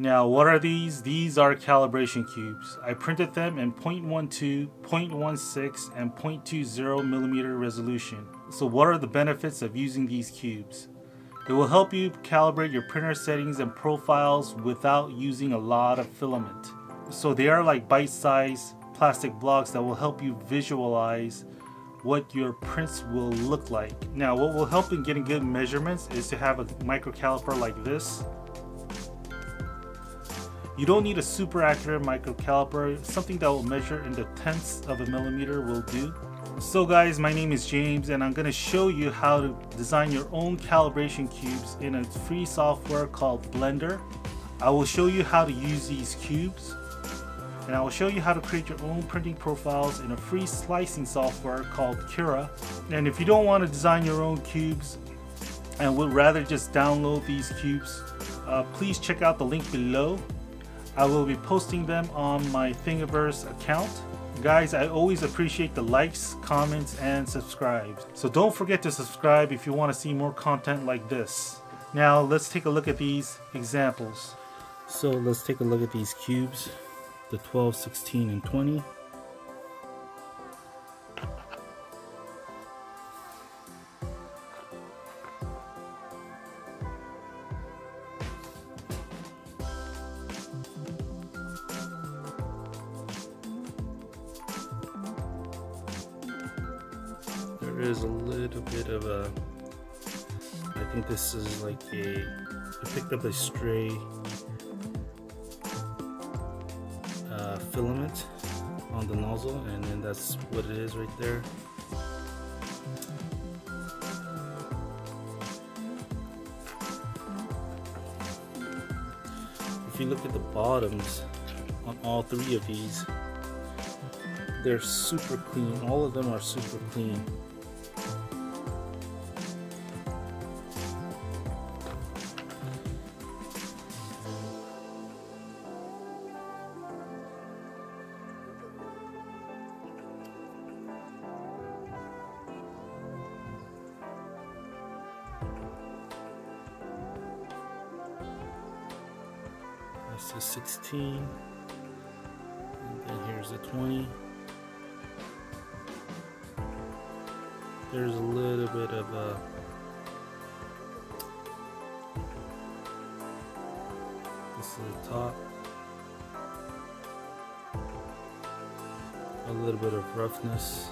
Now what are these? These are calibration cubes. I printed them in 0.12, 0.16 and 0.20 millimeter resolution. So what are the benefits of using these cubes? It will help you calibrate your printer settings and profiles without using a lot of filament. So they are like bite-sized plastic blocks that will help you visualize what your prints will look like. Now what will help in getting good measurements is to have a micro caliper like this. You don't need a super accurate micro caliper, something that will measure in the tenths of a millimeter will do. So guys, my name is James and I'm going to show you how to design your own calibration cubes in a free software called Blender. I will show you how to use these cubes and I will show you how to create your own printing profiles in a free slicing software called Cura. And if you don't want to design your own cubes and would rather just download these cubes, uh, please check out the link below. I will be posting them on my Thingiverse account. Guys, I always appreciate the likes, comments, and subscribes. So don't forget to subscribe if you want to see more content like this. Now let's take a look at these examples. So let's take a look at these cubes the 12, 16, and 20. There is a little bit of a, I think this is like a, I picked up a stray uh, filament on the nozzle and then that's what it is right there. If you look at the bottoms on all three of these they're super clean. All of them are super clean That's the 16. And then here's the 20. There's a little bit of a this is the top. A little bit of roughness.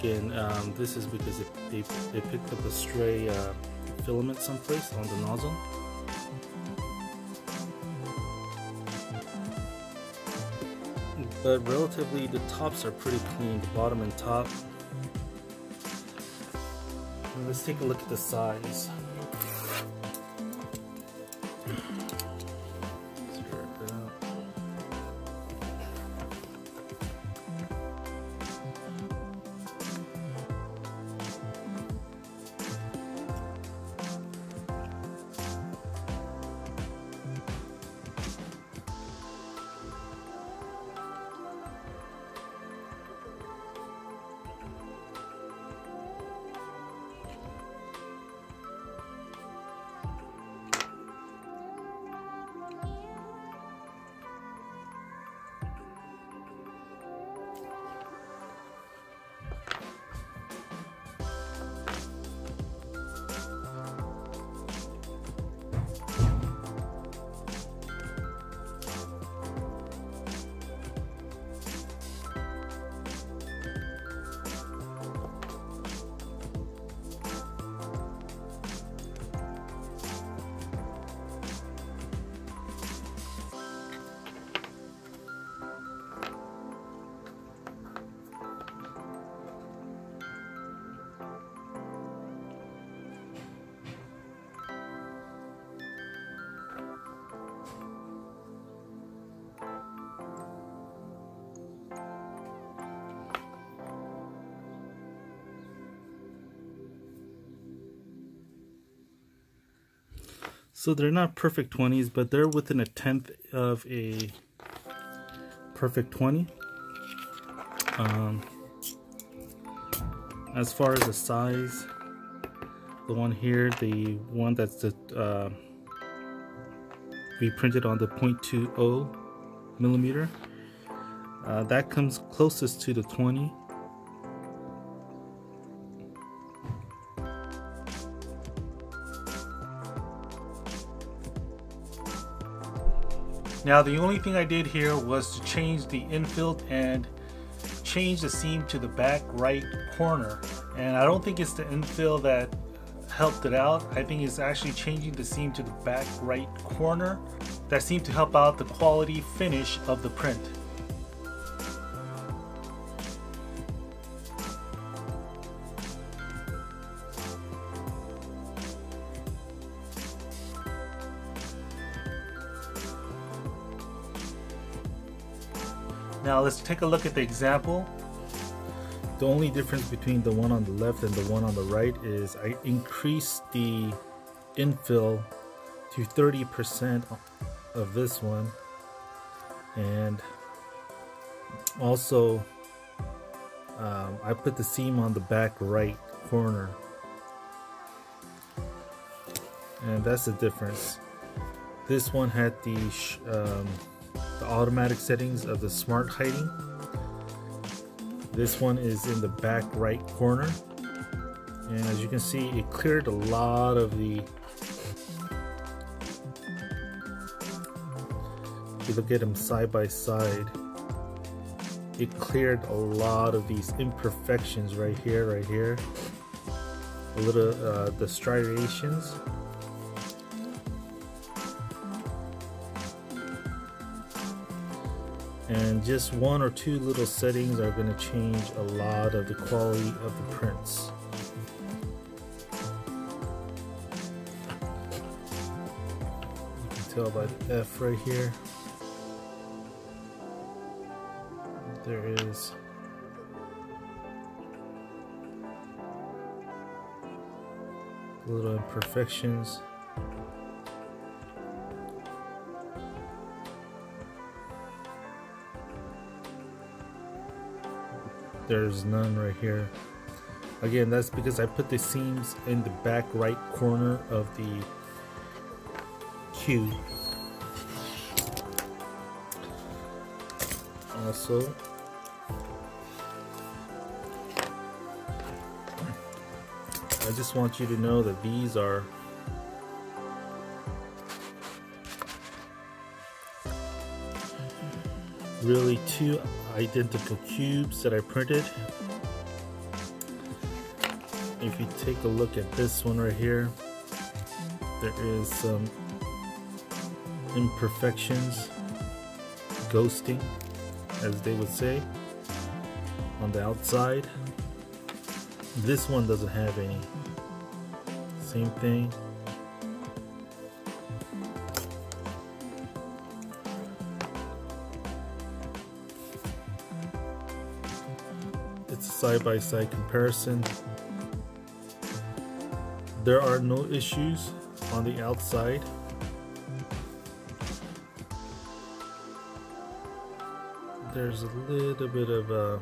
Again, um, this is because it, they, they picked up a stray uh, filament someplace on the nozzle. But relatively, the tops are pretty clean, the bottom and top. let's take a look at the size. So they're not perfect 20s, but they're within a tenth of a perfect 20. Um, as far as the size, the one here, the one that's the uh, we printed on the 0.20 millimeter, uh, that comes closest to the 20. Now the only thing I did here was to change the infill and change the seam to the back right corner. And I don't think it's the infill that helped it out. I think it's actually changing the seam to the back right corner that seemed to help out the quality finish of the print. Now let's take a look at the example. The only difference between the one on the left and the one on the right is I increased the infill to 30% of this one. And also um, I put the seam on the back right corner. And that's the difference. This one had the um, the automatic settings of the smart hiding. This one is in the back right corner. And as you can see, it cleared a lot of the if you look at them side by side, it cleared a lot of these imperfections right here, right here. A little, uh, the striations and just one or two little settings are going to change a lot of the quality of the prints. You can tell by the F right here. There is little imperfections. There's none right here. Again that's because I put the seams in the back right corner of the cube also I just want you to know that these are really two identical cubes that I printed. If you take a look at this one right here, there is some imperfections, ghosting, as they would say, on the outside. This one doesn't have any. Same thing. Side-by-side -side comparison. There are no issues on the outside. There's a little bit of a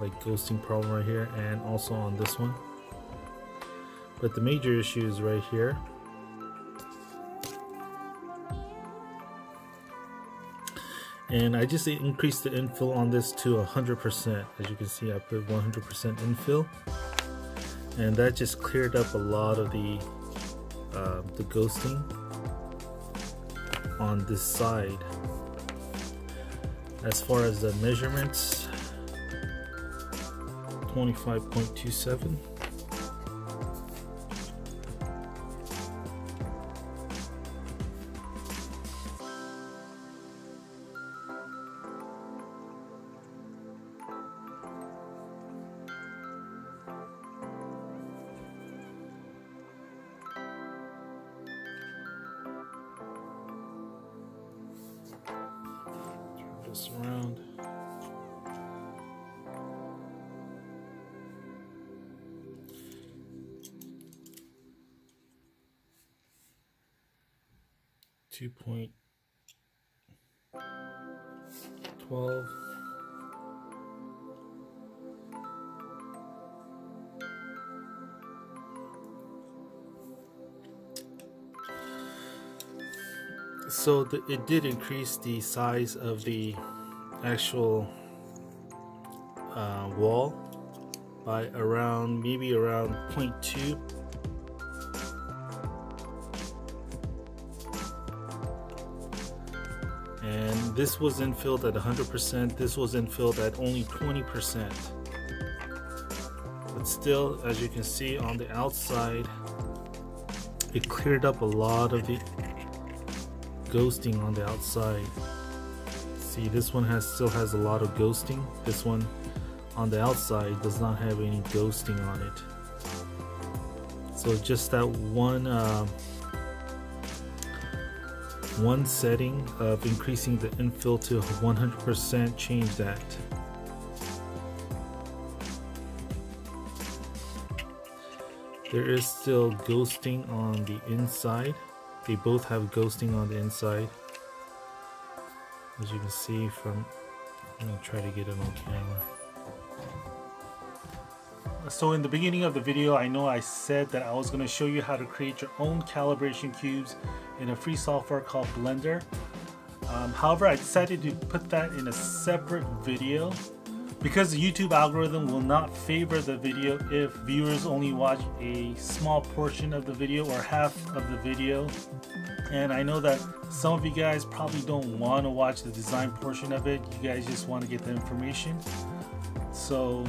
like ghosting problem right here and also on this one. But the major issue is right here. And I just increased the infill on this to 100% as you can see I put 100% infill. And that just cleared up a lot of the uh, the ghosting on this side. As far as the measurements 25.27 this around. Two point 12 so the, it did increase the size of the actual uh, wall by around maybe around 0.2 and this was infilled at 100% this was infilled at only 20% but still as you can see on the outside it cleared up a lot of the ghosting on the outside. See this one has still has a lot of ghosting. This one on the outside does not have any ghosting on it. So just that one uh, one setting of increasing the infill to 100% change that. There is still ghosting on the inside they both have ghosting on the inside. As you can see from I'm gonna try to get it on camera. So in the beginning of the video I know I said that I was to show you how to create your own calibration cubes in a free software called Blender. Um, however I decided to put that in a separate video because the YouTube algorithm will not favor the video if viewers only watch a small portion of the video or half of the video. And I know that some of you guys probably don't want to watch the design portion of it. You guys just want to get the information. So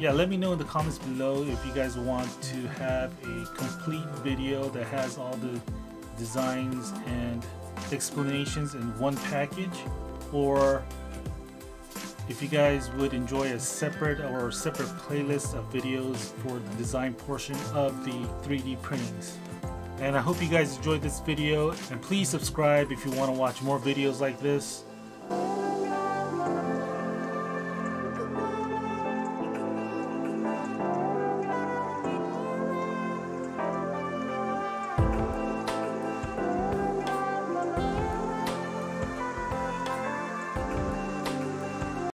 yeah let me know in the comments below if you guys want to have a complete video that has all the designs and explanations in one package or if you guys would enjoy a separate or separate playlist of videos for the design portion of the 3D printings. And I hope you guys enjoyed this video and please subscribe if you want to watch more videos like this.